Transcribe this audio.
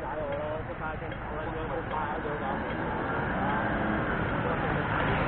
加油了，这发现长了。啊，我